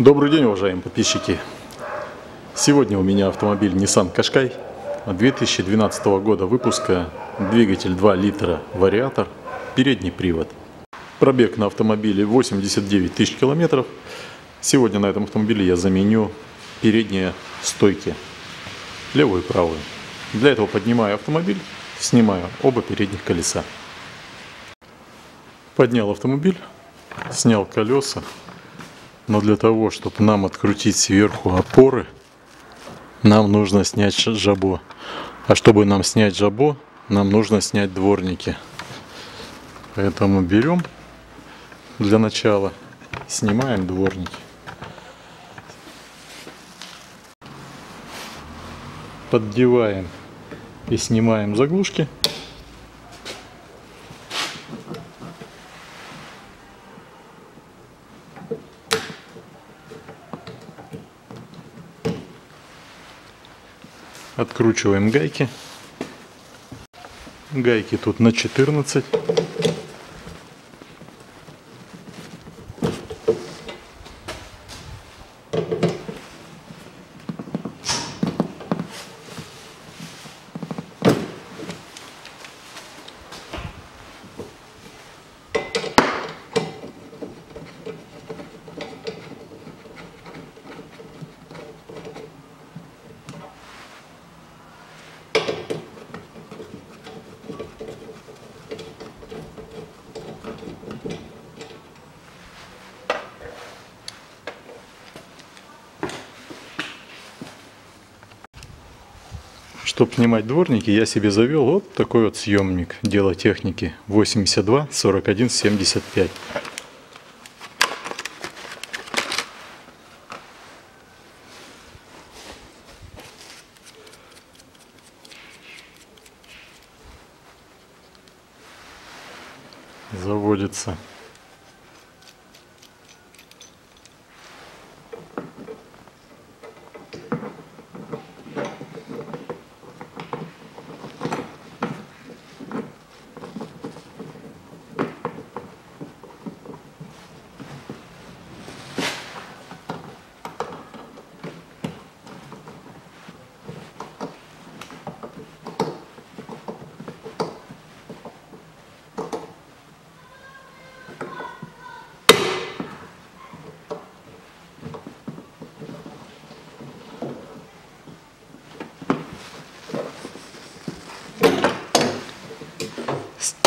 Добрый день, уважаемые подписчики! Сегодня у меня автомобиль Nissan Qashqai 2012 года выпуска, двигатель 2 литра, вариатор, передний привод. Пробег на автомобиле 89 тысяч километров. Сегодня на этом автомобиле я заменю передние стойки, левую и правую. Для этого поднимаю автомобиль, снимаю оба передних колеса. Поднял автомобиль, снял колеса, но для того, чтобы нам открутить сверху опоры, нам нужно снять жабо. А чтобы нам снять жабо, нам нужно снять дворники. Поэтому берем для начала, снимаем дворники. Поддеваем и снимаем заглушки. Откручиваем гайки. Гайки тут на 14. Чтобы снимать дворники, я себе завел вот такой вот съемник дело техники 82 41 75. Заводится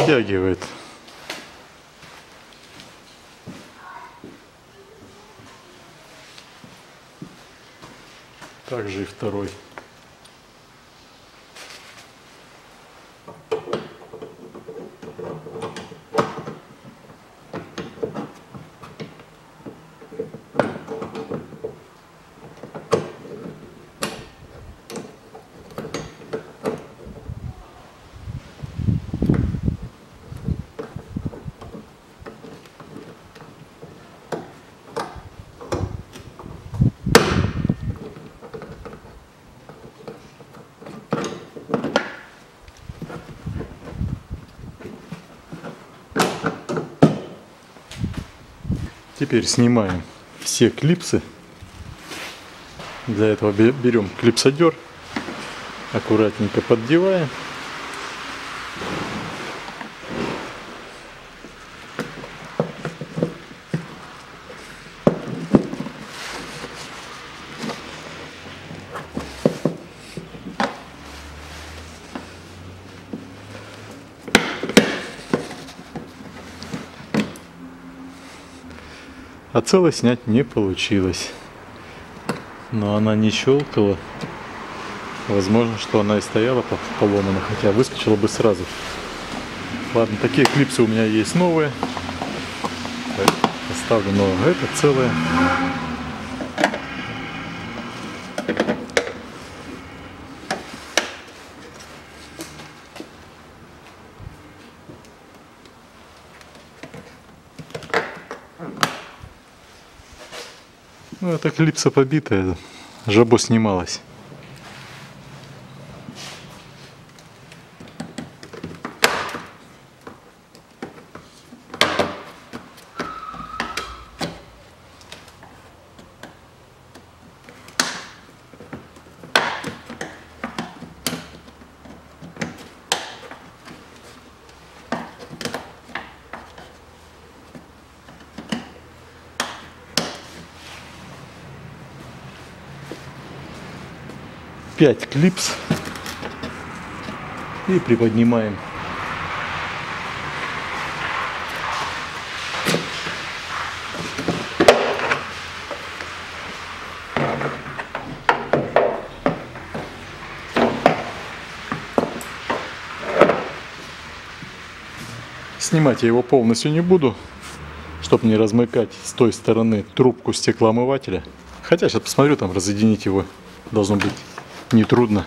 стягивает. Также и второй. Теперь снимаем все клипсы. Для этого берем клипсодер, аккуратненько поддеваем. А целое снять не получилось. Но она не щелкала. Возможно, что она и стояла поломана, хотя выскочила бы сразу. Ладно, такие клипсы у меня есть новые. Оставлю, но это целое. Это клипса побитая, жабо снималась. 5 клипс и приподнимаем. Снимать я его полностью не буду, чтобы не размыкать с той стороны трубку стеклоомывателя. Хотя сейчас посмотрю, там разъединить его должно быть нетрудно.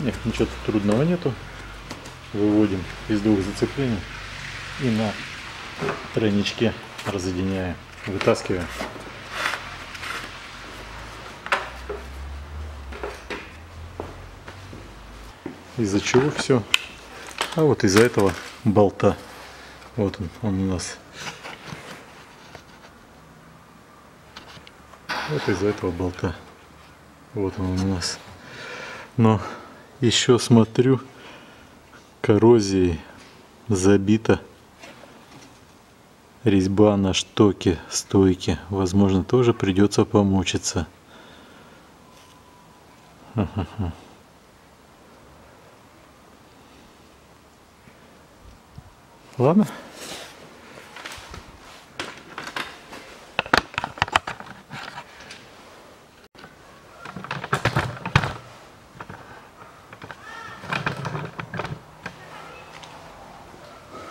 Нет, ничего трудного нету. Выводим из двух зацеплений и на тройничке разъединяем, вытаскиваем. Из-за чего все? А вот из-за этого болта. Вот он, он у нас. Вот из-за этого болта. Вот он у нас. Но еще смотрю, коррозией забита резьба на штоке стойки. Возможно, тоже придется помучиться. Ладно.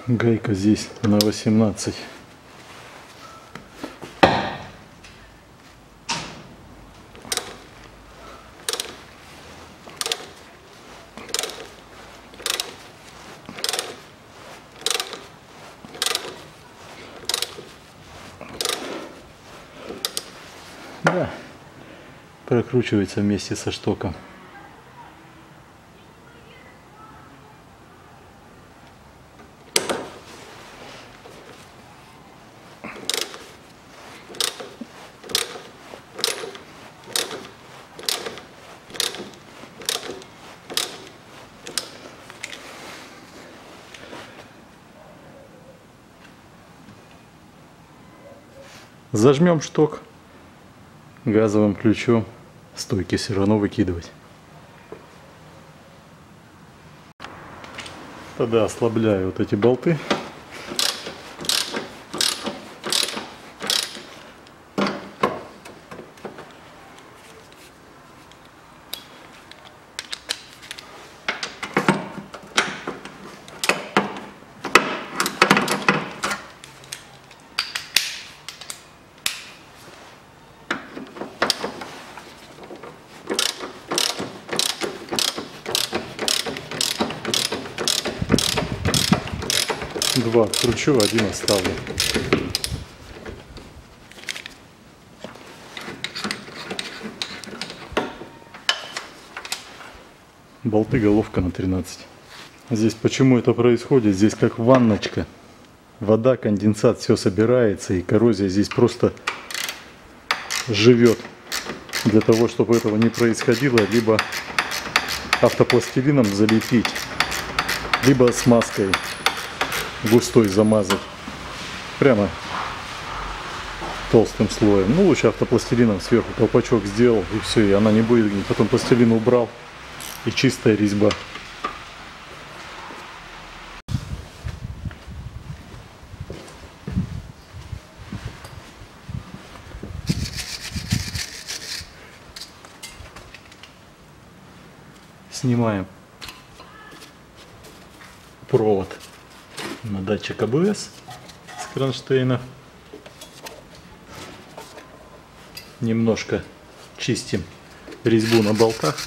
Гайка здесь на 18. Да, прокручивается вместе со штоком. Зажмем шток газовым ключом, стойки все равно выкидывать. Тогда ослабляю вот эти болты. Два кручу, один оставлю. Болты головка на 13. Здесь почему это происходит? Здесь как ванночка. Вода, конденсат, все собирается и коррозия здесь просто живет. Для того, чтобы этого не происходило, либо автопластилином залепить, либо смазкой густой замазать. Прямо толстым слоем. Ну, лучше автопластилином сверху колпачок сделал, и все, и она не будет гнить. Потом пластилин убрал, и чистая резьба. Снимаем провод датчик АБС с кронштейна. Немножко чистим резьбу на болтах.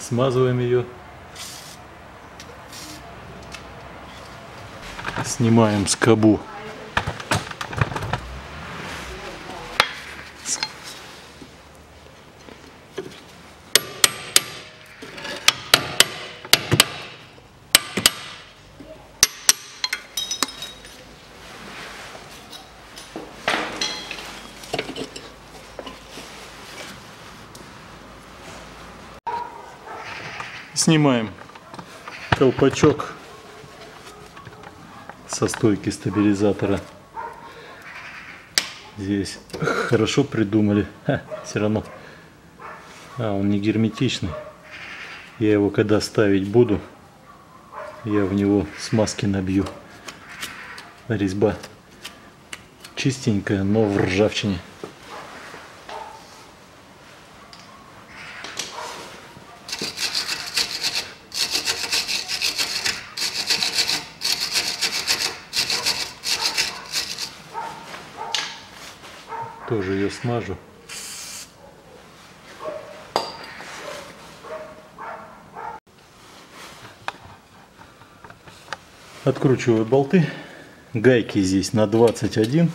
Смазываем ее. Снимаем скобу Снимаем колпачок со стойки стабилизатора. Здесь хорошо придумали. Ха, все равно. А, он не герметичный. Я его когда ставить буду, я в него смазки набью. Резьба чистенькая, но в ржавчине. Тоже ее смажу. Откручиваю болты. Гайки здесь на 21,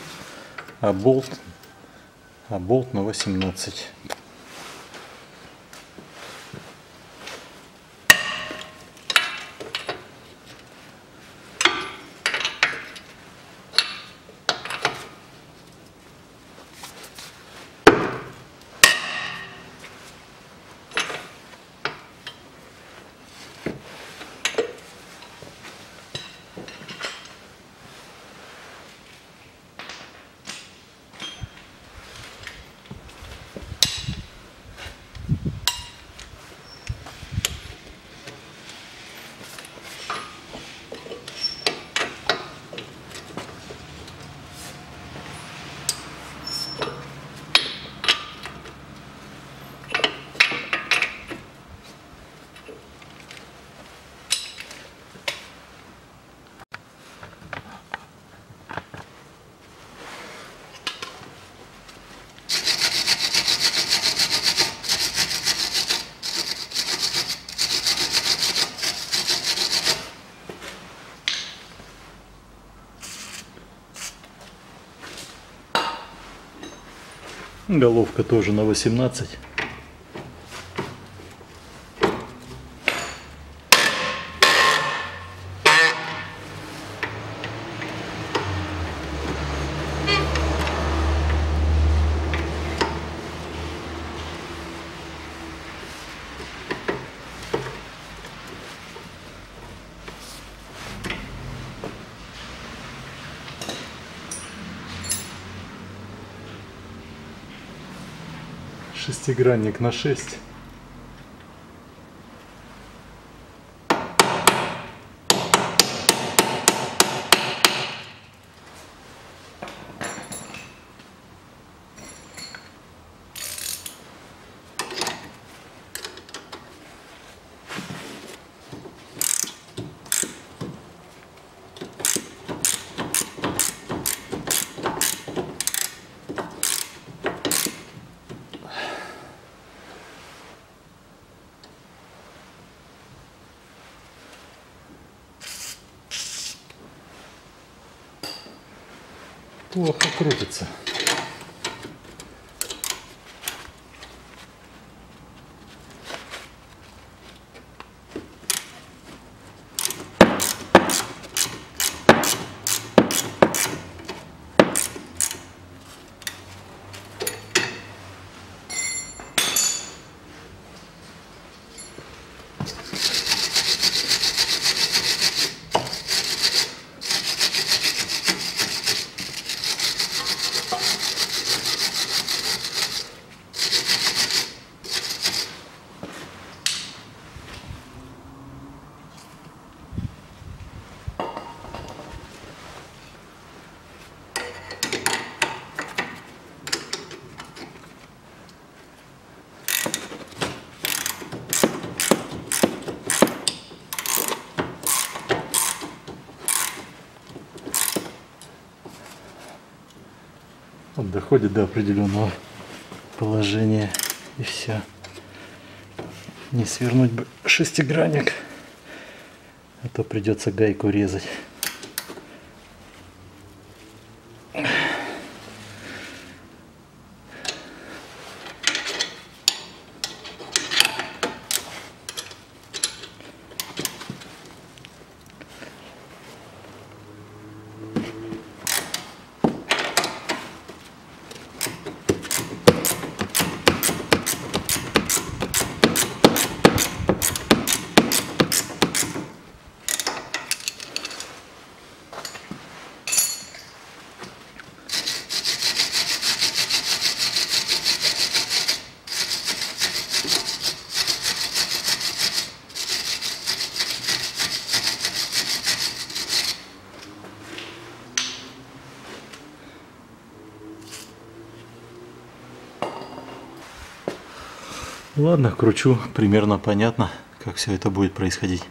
а болт, а болт на 18. Головка тоже на 18. Шестигранник на 6. Плохо крутится. Доходит до определенного положения и все. Не свернуть бы шестигранник, а то придется гайку резать. Ладно, кручу, примерно понятно, как все это будет происходить.